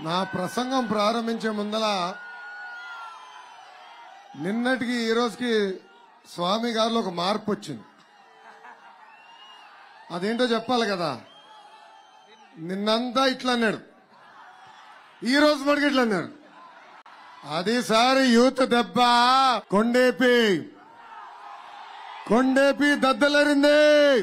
నా ప్రసంగం ప్రారంభించే ముందల నిన్నటికి ఈ రోజుకి స్వామి గారిలో ఒక మార్పు వచ్చింది. అదేంటో చెప్పాలి కదా. నిన్నంతా ఇట్లా అన్నాడు. ఈ రోజు మటుకు ఇట్లా అన్నాడు. అది సారి యూత్ దెబ్బ. కొండేపి. కొండేపి దద్దలరిందే.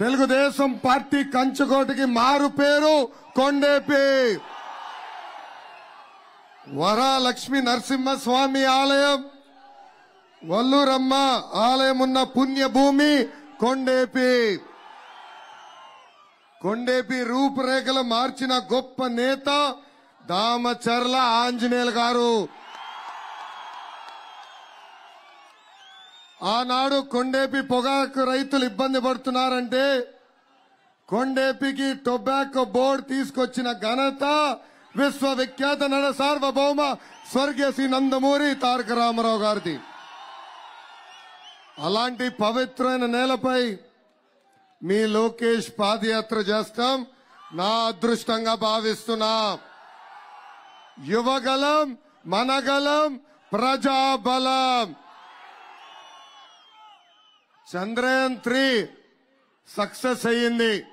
తెలుగుదేశం పార్టీ కంచుకోటికి మారు పేరు కొండేపి. వరాలక్ష్మి నరసింహస్వామి ఆలయం వల్లూరమ్మ ఆలయం ఉన్న పుణ్యభూమి కొండేపి. కొండేపి రూపురేఖలు మార్చిన గొప్ప నేత దామచర్ల ఆంజనేయులు గారు. ఆనాడు కొండేపి పొగాకు రైతులు ఇబ్బంది పడుతున్నారంటే కొండేపికి టొబాకో బోర్డు తీసుకొచ్చిన ఘనత విశ్వవిఖ్యాత నడ సార్వభౌమ స్వర్గీయ శ్రీ నందమూరి తారక రామారావు గారిది. అలాంటి పవిత్రమైన నేలపై మీ లోకేష్ పాదయాత్ర చేస్తాం. నా అదృష్టంగా భావిస్తున్నా. యువగలం మనగలం ప్రజాబలం. చంద్రయాన్ త్రీ సక్సెస్ అయ్యింది.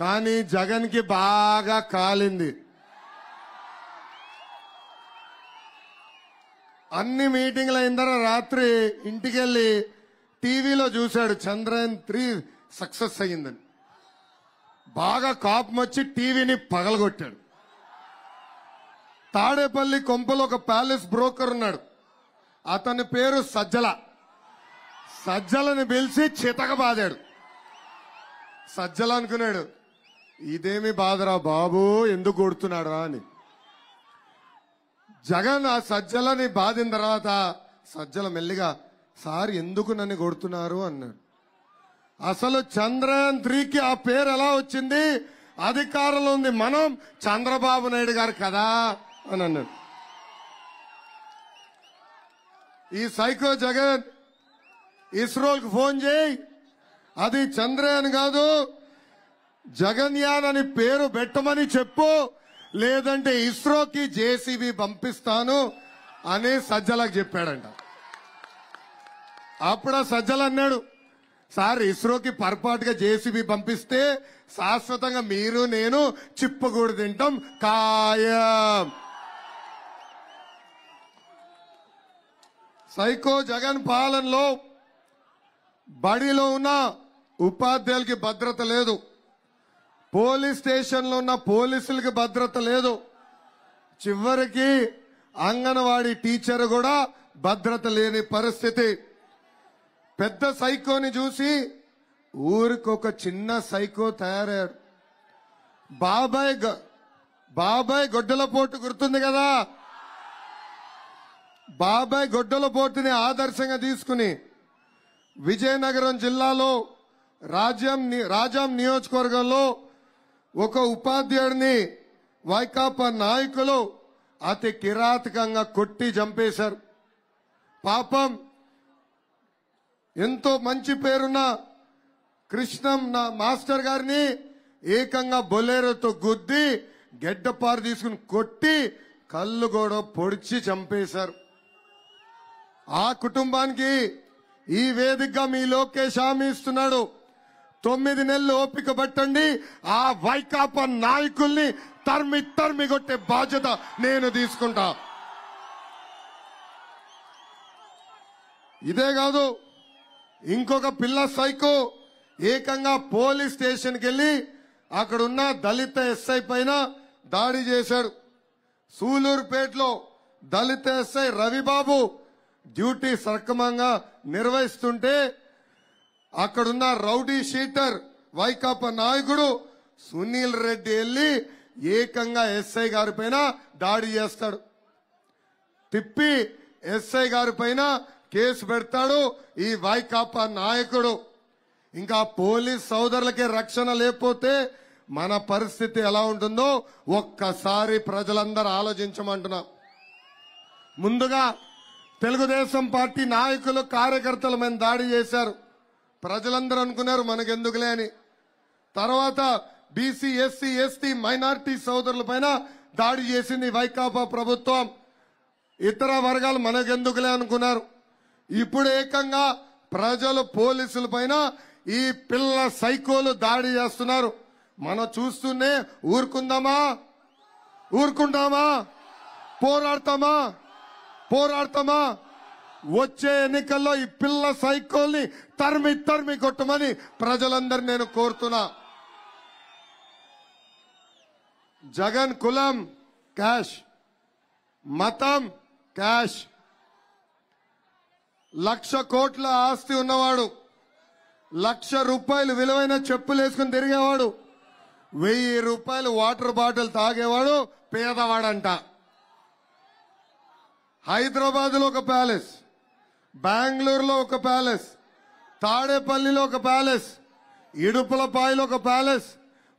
కానీ జగన్కి బాగా కాలింది. అన్ని మీటింగ్లు అయిన తర్వాత రాత్రి ఇంటికి వెళ్ళి టీవీలో చూశాడు చంద్రయాన్ త్రీ సక్సెస్ అయ్యిందని. బాగా కాపం వచ్చి టీవీని పగలగొట్టాడు. తాడేపల్లి కొంపలో ఒక ప్యాలెస్ బ్రోకర్ ఉన్నాడు. అతని పేరు సజ్జల. సజ్జలని పిలిచి చితక బాదాడు. సజ్జల అనుకున్నాడు ఇదేమి బాధరా బాబు ఎందుకు కొడుతున్నాడు అని. జగన్ ఆ సజ్జలని బాధిన తర్వాత సజ్జల మెల్లిగా సార్ ఎందుకు నన్ను కొడుతున్నారు? అన్నాడు. అసలు చంద్రయాన్ త్రీకి ఆ పేరు ఎలా వచ్చింది? అధికారంలో ఉంది మనం చంద్రబాబు నాయుడు గారు కదా? అని అన్నాడు. ఈ సైకో జగన్ ఇస్రోకి ఫోన్ చేయి. అది చంద్రయాన్ కాదు జగన్యాన్ అని పేరు పెట్టమని చెప్పు. లేదంటే ఇస్రోకి జేసీబీ పంపిస్తాను అని సజ్జలకు చెప్పాడంట. అప్పుడు ఆ సజ్జలు అన్నాడు సార్ ఇస్రోకి పొరపాటుగా జేసీబీ పంపిస్తే శాశ్వతంగా మీరు నేను చిప్పగూడు తింటాం ఖాయం. సైకో జగన్ పాలనలో బడిలో ఉన్న ఉపాధ్యాయులకి భద్రత లేదు. పోలీస్ స్టేషన్లో ఉన్న పోలీసులకి భద్రత లేదు. చివరికి అంగన్వాడీ టీచర్ కూడా భద్రత లేని పరిస్థితి. పెద్ద సైకోని చూసి ఊరికొక చిన్న సైకో తయారయ్యాడు బాబాయ్ బాబాయ్ గొడ్డల పోటు గుర్తుంది కదా? బాబాయ్ గొడ్డల పోటుని ఆదర్శంగా తీసుకుని విజయనగరం జిల్లాలో రాజ్యం ని- రాజాం నియోజకవర్గంలో ఒక ఉపాధ్యాయుడిని వైకాపా నాయకులు అతి కిరాతకంగా కొట్టి చంపేశారు. పాపం ఎంతో మంచి పేరున్న కృష్ణం నా మాస్టర్ గారిని ఏకంగా బొలేరోతో గుద్ది గెడ్డపారు తీసుకుని కొట్టి కళ్ళు కూడా పొడిచి చంపేశారు. ఆ కుటుంబానికి ఈ వేదిక మీ లోకేష్ హామీ ఇస్తున్నాడు. తొమ్మిది నెలలు ఓపిక పట్టండి. ఆ వైకాపా నాయకుల్ని తరిమి తరిమి కొట్టే బాధ్యత నేను తీసుకుంటా. ఇదే కాదు ఇంకొక పిల్ల సైకో ఏకంగా పోలీస్ స్టేషన్కి వెళ్ళి అక్కడున్న దళిత ఎస్ఐ పైన దాడి చేశాడు. సూలూరుపేటలో దళిత ఎస్ఐ రవిబాబు డ్యూటీ సక్రమంగా నిర్వహిస్తుంటే అక్కడున్న రౌడీ షీటర్ వైకాపా నాయకుడు సునీల్ రెడ్డి వెళ్ళి ఏకంగా ఎస్ఐ గారి పైన దాడి చేస్తాడు. తిప్పి ఎస్ఐ గారి పైన కేసు పెడతాడు ఈ వైకాపా నాయకుడు. ఇంకా పోలీస్ సోదరులకి రక్షణ లేకపోతే మన పరిస్థితి ఎలా ఉంటుందో ఒక్కసారి ప్రజలందరూ ఆలోచించమంటున్నాం. ముందుగా తెలుగుదేశం పార్టీ నాయకులు కార్యకర్తల మేము దాడి చేశారు. ప్రజలందరూ అనుకున్నారు మనకెందుకులే అని తర్వాత బీసీ ఎస్సీ ఎస్టీ మైనార్టీ సోదరులపైన దాడి చేసింది వైకాపా ప్రభుత్వం. ఇతర వర్గాలు మనకెందుకులే అనుకున్నారు. ఇప్పుడు ఏకంగా ప్రజలు పోలీసుల పైన ఈ పిల్ల సైకోలు దాడి చేస్తున్నారు. మనం చూస్తూనే ఊరుకుందామా? ఊరుకుంటామా? పోరాడతామా? పోరాడతామా? వచ్చే ఎన్నికల్లో ఈ పిల్ల సైకోల్ని తరిమి తరిమి కొట్టమని ప్రజలందరినీ నేను కోరుతున్నా. జగన్ కులం క్యాష్. మతం క్యాష్. లక్ష కోట్ల ఆస్తి ఉన్నవాడు లక్ష రూపాయలు విలువైన చెప్పులు వేసుకుని తిరిగేవాడు వెయ్యి రూపాయలు వాటర్ బాటిల్ తాగేవాడు పేదవాడంట. హైదరాబాద్లో ఒక ప్యాలెస్ బెంగళూరులో ఒక ప్యాలెస్ తాడేపల్లిలో ఒక ప్యాలెస్ ఇడుపులపాయలో ఒక ప్యాలెస్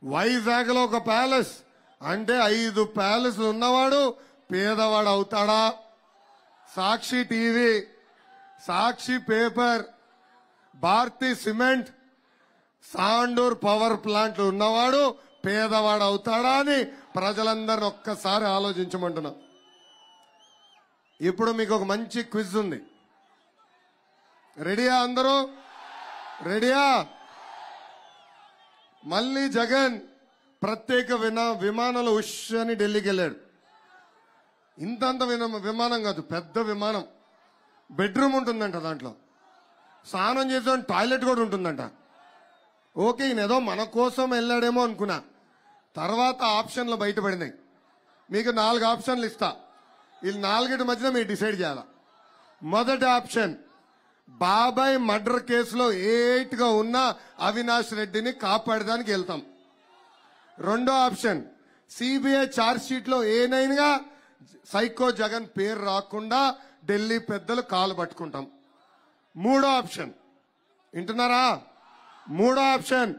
వైజాగ్లో ఒక ప్యాలెస్. అంటే ఐదు ప్యాలెస్లు ఉన్నవాడు పేదవాడు అవుతాడా? Sakshi TV Sakshi paper Bharathi cement Sandur power ప్లాంట్లు ఉన్నవాడు పేదవాడు అవుతాడా అని ప్రజలందరిని ఒక్కసారి ఆలోచించమంటున్నాం. ఇప్పుడు మీకు ఒక మంచి క్విజ్ ఉంది. రెడీయా అందరూ? రెడీయా మళ్ళీ జగన్ ప్రత్యేక వినా విమానంలో ఉష్ అని ఢిల్లీకి వెళ్ళాడు. ఇంతంత విన- విమానం కాదు పెద్ద విమానం. బెడ్రూమ్ ఉంటుందంట దాంట్లో. స్నానం చేసే టాయిలెట్ కూడా ఉంటుందంట. ఓకే ఈయన ఏదో మన కోసం వెళ్ళాడేమో అనుకున్నా. తర్వాత ఆప్షన్లు బయటపడినాయి. మీకు నాలుగు ఆప్షన్లు ఇస్తా. ఈ నాలుగిటి మధ్యన మీరు డిసైడ్ చేయాల? మొదటి ఆప్షన్ బాబాయ్ మర్డర్ కేసులో ఎయిట్గా ఉన్న అవినాష్ రెడ్డిని కాపాడడానికి వెళ్తాం. రెండో ఆప్షన్ సిబిఐ ఛార్జ్ షీట్లో ఏ నైన్గా సైకో జగన్ పేరు రాకుండా ఢిల్లీ పెద్దలు కాలు పట్టుకుంటాం. మూడో ఆప్షన్ వింటున్నారా? మూడో ఆప్షన్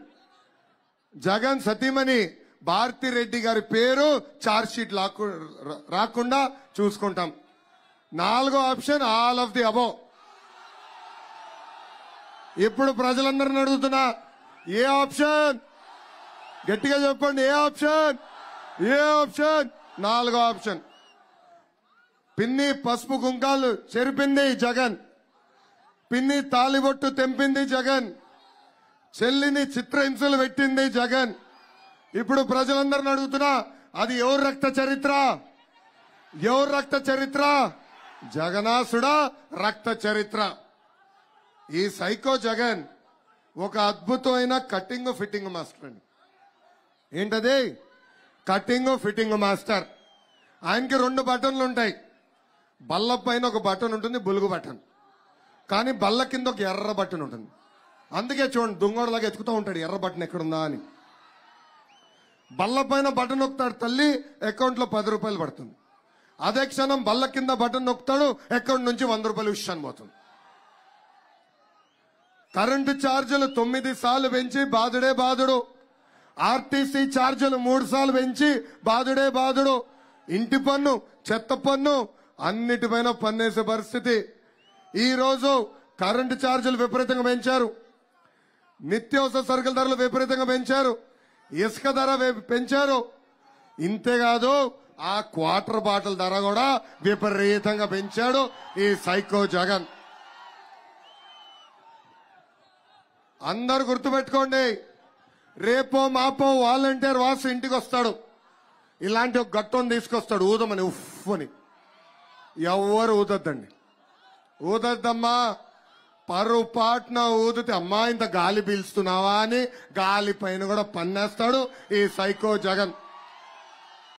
జగన్ సతీమణి భారతిరెడ్డి గారి పేరు చార్జ్షీట్ లాక్కు- రాకుండా చూసుకుంటాం. నాలుగో option all of the above ఇప్పుడు ప్రజలందరిని అడుగుతున్నా ఏ ఆప్షన్ గట్టిగా చెప్పండి ఏ ఆప్షన్ ఏ ఆప్షన్ నాలుగో ఆప్షన్ పిన్ని పసుపు కుంకాలు చెరిపింది జగన్. పిన్ని తాలిబొట్టు తెంపింది జగన్. చెల్లిని చిత్రహింసలు పెట్టింది జగన్. ఇప్పుడు ప్రజలందరిని అడుగుతున్నా అది ఎవరు రక్త చరిత్ర? ఎవరు రక్త చరిత్ర? జగనాసుడా రక్త చరిత్ర. ఈ సైకో జగన్ ఒక అద్భుతమైన కటింగ్ ఫిట్టింగ్ మాస్టర్ అండి. ఏంటది? Cutting fitting master. ఆయనకి రెండు బటన్లు ఉంటాయి. బల్ల పైన ఒక బటన్ ఉంటుంది బులుగు బటన్. కానీ బల్ల కింద ఒక ఎర్ర బటన్ ఉంటుంది. అందుకే చూడండి దుంగోడలాగా ఎత్తుకుతూ ఉంటాడు ఎర్ర బటన్ ఎక్కడుందా అని. బల్ల పైన బటన్ నొక్కుతాడు తల్లి అకౌంట్లో పది రూపాయలు పడుతుంది. అదే క్షణం బల్ల కింద బటన్ నొక్కుతాడు అకౌంట్ నుంచి వంద రూపాయలు విషయాన్ని పోతుంది. కరెంటు ఛార్జీలు తొమ్మిది సార్లు పెంచి బాధుడే బాధుడు. ఆర్టీసీ ఛార్జీలు మూడు సార్లు పెంచి బాధుడే బాధుడు. ఇంటి పన్ను చెత్త పన్ను అన్నిటిపైన పన్నేసే పరిస్థితి. ఈ రోజు కరెంటు ఛార్జీలు విపరీతంగా పెంచారు. నిత్యావసర సరుకుల ధరలు విపరీతంగా పెంచారు. ఇసుక ధర పెంచారు. ఇంతేకాదు ఆ క్వార్టర్ బాటిల్ ధర కూడా విపరీతంగా పెంచాడు ఈ సైకో జగన్. అందరు గుర్తుపెట్టుకోండి రేపో మాపో వాలంటీర్ వాసు ఇంటికి వస్తాడు ఇలాంటి ఒక గట్టం తీసుకొస్తాడు ఊదమని ఉఫ్ అని. ఎవరు ఊదద్దండి. ఊదద్దమ్మా పరుపాట్న ఊదితే అమ్మా ఇంత గాలి పీల్స్తున్నావా అని గాలి పైన కూడా పన్నేస్తాడు ఈ సైకో జగన్.